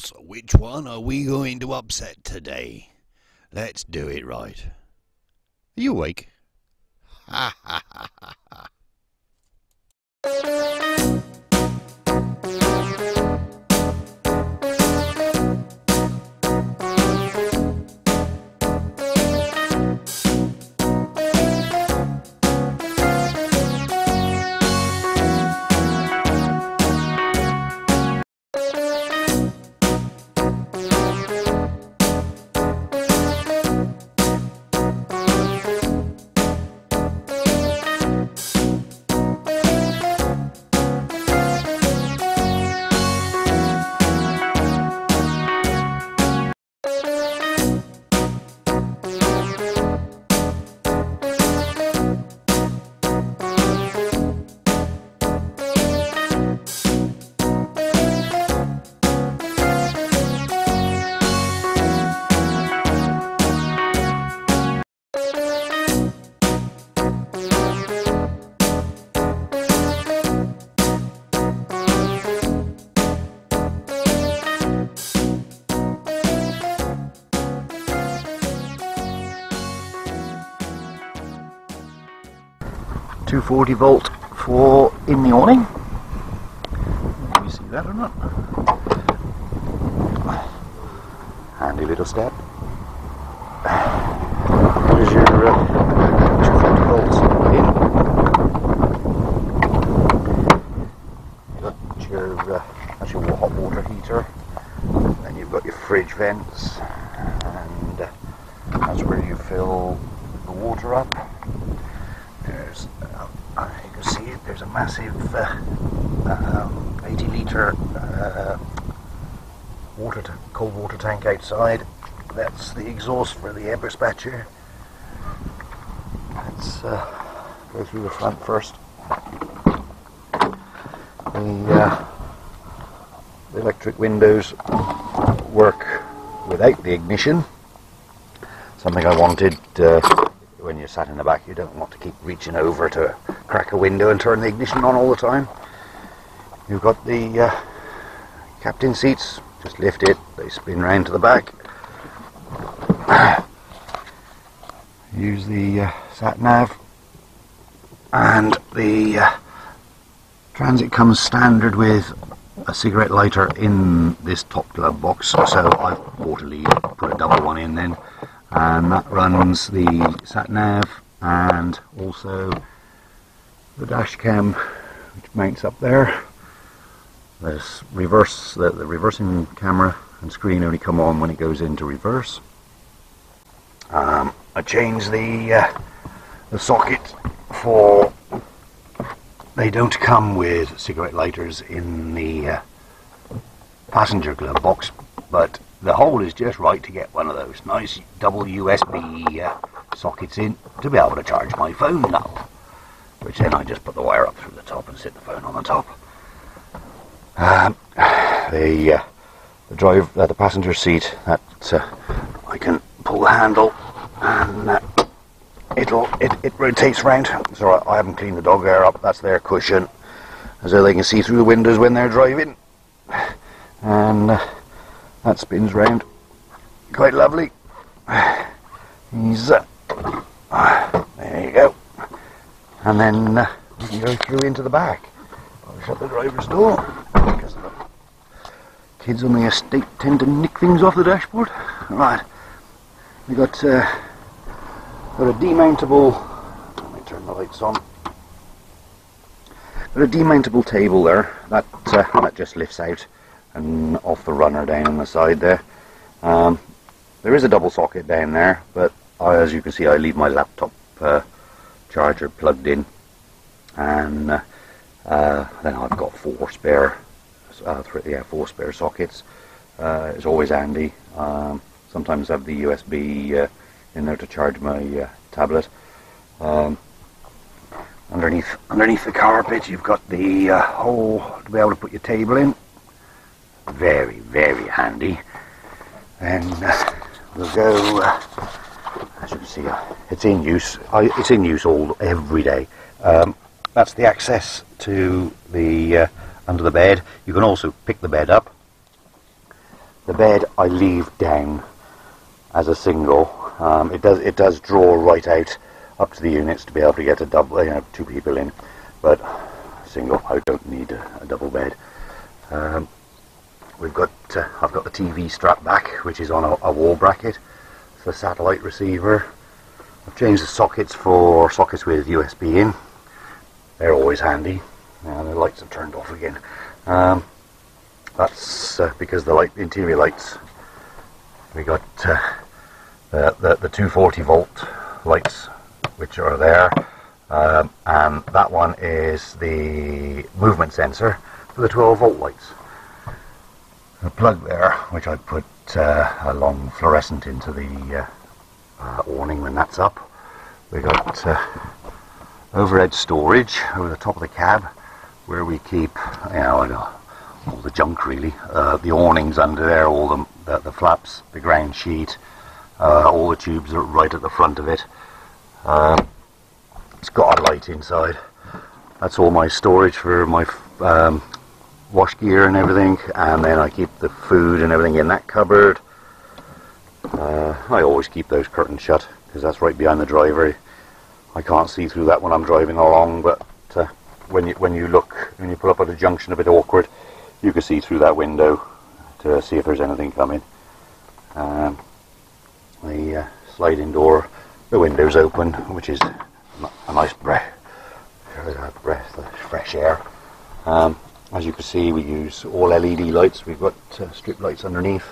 Wombles, which one are we going to upset today? Let's do it right. Are you awake? Ha ha ha ha ha. Two forty volt for in the awning. Can you see that or not? Handy little step. There's your uh, 240 volts in. You've got your, uh, that's your hot water heater. And you've got your fridge vents. And uh, that's where you fill the water up. There's, uh, you can see it, there's a massive uh, um, 80 litre uh, water t- cold water tank outside. That's the exhaust for the Eberspacher. Let's uh, go through the front first. The, uh, the electric windows work without the ignition. Something I wanted uh, when you're sat in the back, you don't want to keep reaching over to crack a window and turn the ignition on all the time. You've got the uh, captain seats, just lift it, spin round to the back. Use the uh, sat nav, and the uh, transit comes standard with a cigarette lighter in this top glove box. So I've bought a lead, put a double one in then and that runs the sat nav and also the dash cam which mounts up there. There's reverse the, the reversing camera and screen only come on when it goes into reverse. Um, I changed the uh, the socket for they don't come with cigarette lighters in the uh, passenger glove box, but the hole is just right to get one of those nice double USB uh, sockets in to be able to charge my phone now. Which then I just put the wire up through the top and sit the phone on the top. Um, the uh, the drive uh, the passenger seat that uh, I can pull the handle and uh, it'll it, it rotates round. So I, I haven't cleaned the dog hair up. That's their cushion, so they can see through the windows when they're driving. And uh, that spins round. Quite lovely. He's uh, there you go. And then uh, can go through into the back. I'll shut the driver's door kids on the estate tend to nick things off the dashboard. Right, we got uh, got a demountable. Let me turn the lights on. Got a demountable table there that uh, that just lifts out and off the runner down on the side there. Um, there is a double socket down there, but I, as you can see, I leave my laptop uh, charger plugged in, and uh, uh, then I've got four spare, uh, yeah, four spare sockets. Uh, it's always handy. Um, sometimes I have the USB uh, in there to charge my tablet. Um, underneath, underneath the carpet, you've got the hole to be able to put your table in very, very handy. And uh, we'll go, uh, as you can see, uh, it's in use. I, it's in use all every day. Um, that's the access to the uh, under the bed. You can also pick the bed up The bed I leave down as a single. Um, it does it does draw right out up to the units to be able to get a double, you know, two people in, but single. I don't need a, a double bed. Um, we've got uh, I've got the TV strap back, which is on a, a wall bracket for satellite receiver. I've changed the sockets for sockets with USB in. They're always handy. Now the lights have turned off again. Um, that's uh, because the light, interior lights. We got uh, the, the the 240 volt lights, which are there, um, and that one is the movement sensor for the 12 volt lights. The plug there, which I put uh, a long fluorescent into the uh, uh, awning when that's up. We got overhead storage over the top of the cab, where we keep, you know, all the junk really. Uh, the awnings under there, all the, the, the flaps, the ground sheet, uh, all the tubes are right at the front of it. Um, it's got a light inside. That's all my storage for my um, wash gear and everything, and then I keep the food and everything in that cupboard. Uh, I always keep those curtains shut because that's right behind the driver. I can't see through that when I'm driving along, but uh, when you when you look when you pull up at a junction a bit awkward, you can see through that window to see if there's anything coming. Um, the uh, sliding door, the window's open, which is a nice breath, breath of fresh air. Um, as you can see, we use all LED lights. We've got uh, strip lights underneath.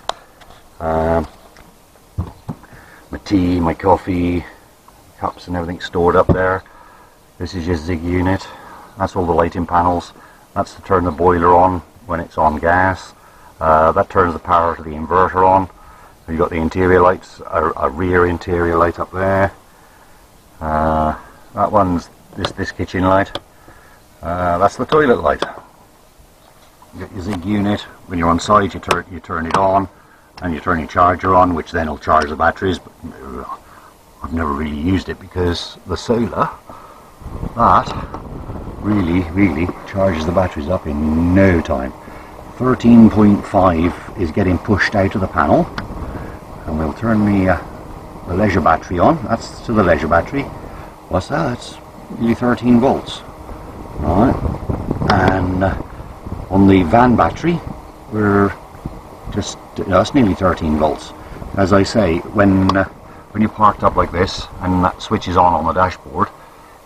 Um, my tea, my coffee, cups and everything stored up there. This is your Zig unit. That's all the lighting panels. That's to turn the boiler on when it's on gas. Uh, that turns the power to the inverter on. You've got the interior lights, a, a rear interior light up there. Uh, that one's this this kitchen light. Uh, that's the toilet light. You get your Zig unit. When you're on site, you turn you turn it on, and you turn your charger on, which then will charge the batteries. But uh, I've never really used it because the solar that really really charges the batteries up in no time. 13.5 is getting pushed out of the panel and we'll turn the, uh, the leisure battery on. That's to the leisure battery. What's that? It's nearly 13 volts. Alright. And uh, on the van battery, we're just, it's nearly 13 volts. As I say, when uh, when you're parked up like this and that switches on on the dashboard,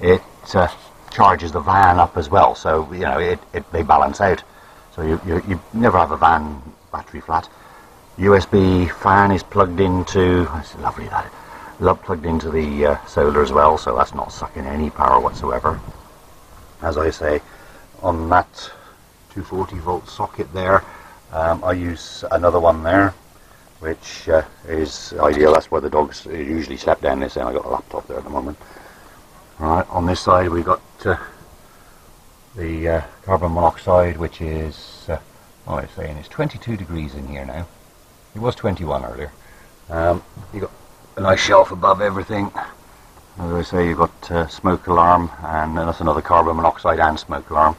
it uh, charges the van up as well. So, you know, it, it they balance out. So you, you, you never have a van battery flat. USB fan is plugged into, it's lovely that, love plugged into the uh, solar as well, so that's not sucking any power whatsoever. As I say, on that 240 volt socket there, um, I use another one there, which uh, is ideal. That's where the dogs usually slept down this end. I got a laptop there at the moment. Right, on this side we've got uh, the uh, carbon monoxide, which is, uh, oh, I'm saying it's 22 degrees in here now. It was 21 earlier. Um, you got a nice shelf above everything. As I say, you've got uh, smoke alarm, and that's another carbon monoxide and smoke alarm.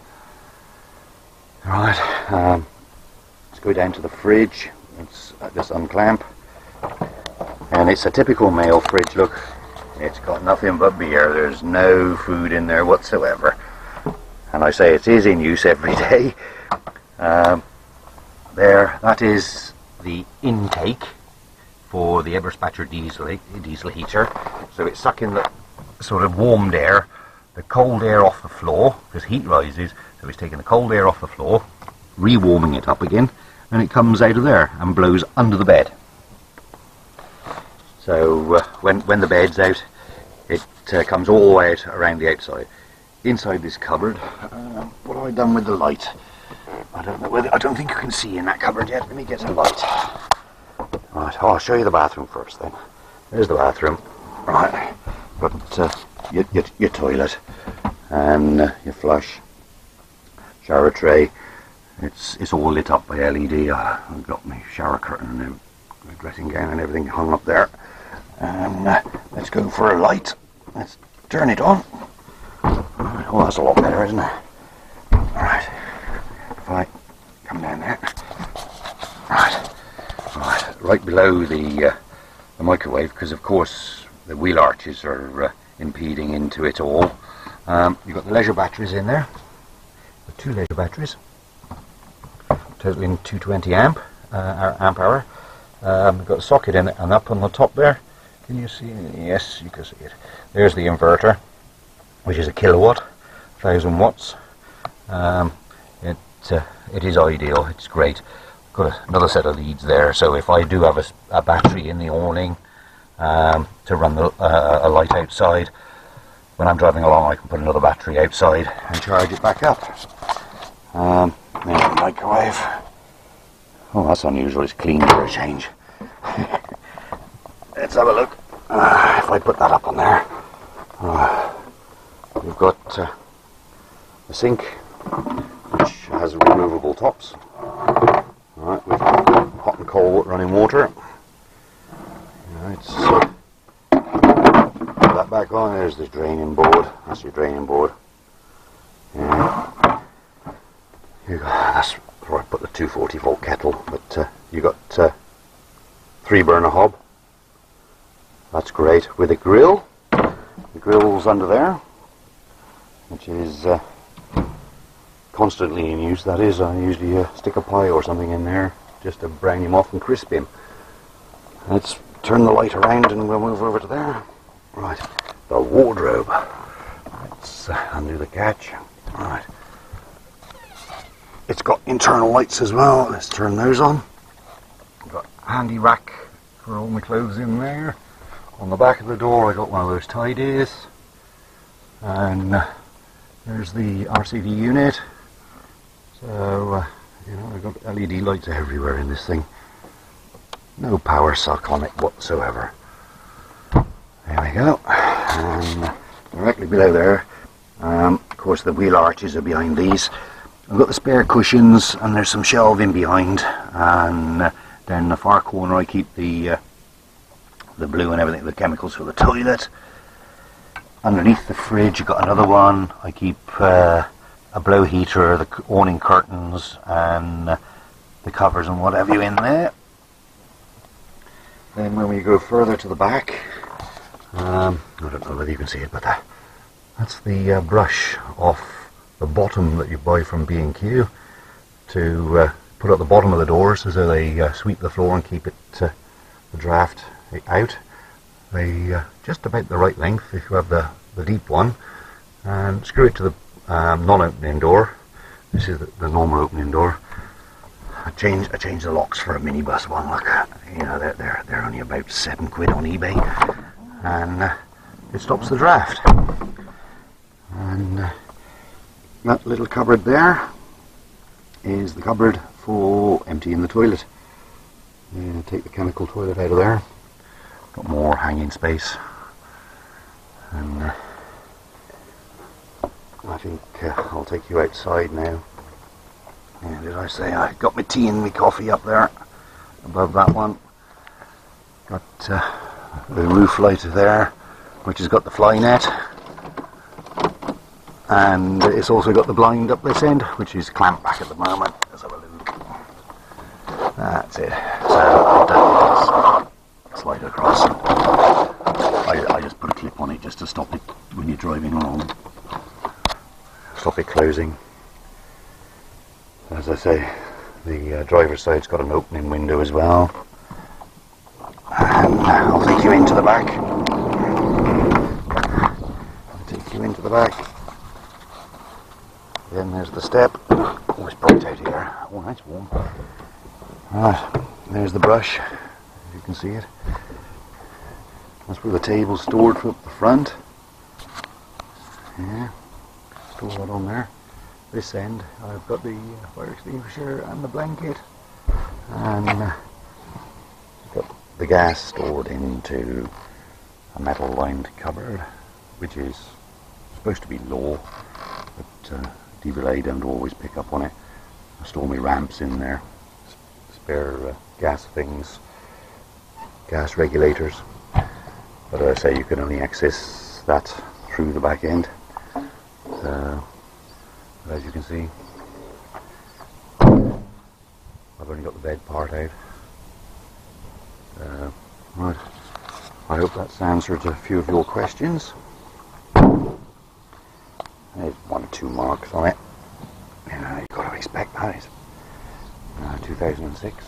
Right, um, let's go down to the fridge. It's uh, this unclamp, and it's a typical male fridge. Look, it's got nothing but beer. There's no food in there whatsoever. And I say it is in use every day. Um, there, that is the intake for the Eberspacher diesel, diesel heater. So it's sucking the sort of warmed air, the cold air off the floor, because heat rises, so it's taking the cold air off the floor, re-warming it up again, and it comes out of there and blows under the bed. So uh, when, when the bed's out, uh, comes all the way out around the outside. Inside this cupboard, uh, what have I done with the light? I don't know whether I don't think you can see in that cupboard yet. Let me get a light. Right, I'll show you the bathroom first then. There's the bathroom. Right, got uh, your, your, your, toilet and uh, your flush, shower tray. It's it's all lit up by LED. Uh, I've got my shower curtain and my dressing gown and everything hung up there. And uh, let's go for a light. Let's turn it on. Oh, that's a lot better, isn't it? All right. If I come down there. Right. right right below the, uh, the microwave because of course the wheel arches are uh, impeding into it all. Um, you've got the leisure batteries in there, the two leisure batteries, totaling 220 amp, uh, amp hour. Um, got a socket in it and up on the top there, can you see? Yes, you can see it. There's the inverter, which is a kilowatt, 1000 watts. Um, it, uh, it is ideal, it's great. Got another set of leads there. So if I do have a, a battery in the awning um, to run the, uh, a light outside when I'm driving along I can put another battery outside and charge it back up. Um, microwave. Oh that's unusual. It's clean for a change let's have a look uh, if I put that up on there uh, we've got uh, a sink which has removable tops Right, with hot and cold running water. Right, so put that back on. There's the draining board. That's your draining board. Yeah. You got, that's where I put the 240 volt kettle. But uh, you got uh, three burner hob. That's great with a grill. The grill's under there, which is. Uh, constantly in use. That is, I usually uh, stick a pie or something in there just to brown him off and crisp him. Let's turn the light around and we'll move over to there. Right, the wardrobe. Let's uh, undo the catch. Right. It's got internal lights as well. Let's turn those on. Got handy rack for all my clothes in there. On the back of the door I got one of those tidies. And uh, there's the RCD unit. So, uh, you know, I've got LED lights everywhere in this thing. No power suck on it whatsoever. There we go. And directly below there, um, of course the wheel arches are behind these. I've got the spare cushions and there's some shelving behind. And uh, in the far corner I keep the uh, the blue and everything, the chemicals for the toilet. Underneath the fridge you've got another one. I keep uh, a blow heater, the awning curtains, and uh, the covers and what have you in there. Then when we go further to the back, um, I don't know whether you can see it, but that, that's the uh, brush off the bottom that you buy from B&Q to uh, put at the bottom of the doors so they uh, sweep the floor and keep it uh, the draft out. They uh, just about the right length if you have the, the deep one and screw it to the um, non-opening door. This is the, the, normal opening door. I changed I changed the locks for a minibus one. Look, you know they're they're they're only about seven quid on eBay, and uh, it stops the draft. And uh, that little cupboard there is the cupboard for emptying the toilet. Yeah, take the chemical toilet out of there. Got more hanging space. And uh, I think uh, I'll take you outside now. Yeah, did I say I got my tea and my coffee up there above that one. Got uh, the roof light there, which has got the fly net. And it's also got the blind up this end, which is clamped back at the moment. That's it. So slide across. I, I just put a clip on it just to stop it when you're driving along stop it closing. As I say, the uh, driver's side's got an opening window as well. And I'll take you into the back. I'll take you into the back. Then there's the step. Oh, it's bright out here. Oh, nice warm. Right, there's the brush, can see it. That's where the table's stored from the front. Yeah store that on there. This end I've got the fire extinguisher and the blanket and uh, got the gas stored into a metal lined cupboard which is supposed to be low but uh, don't always pick up on it. I store my ramps in there, spare uh, gas things, gas regulators but as I say you can only access that through the back end. As you can see, I've only got the bed part out. Uh, right. I hope that's answered a few of your questions. There's one or two marks on it. You know, you've got to expect that. It's uh, 2006.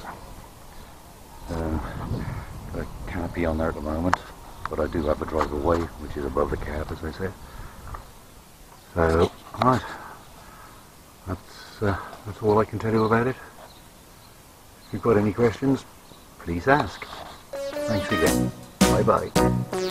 Uh, got canopy on there at the moment, but I do have a drive away, which is above the cab, as they say. So, right. That's, uh, that's all I can tell you about it. If you've got any questions, please ask. Thanks again. Bye bye.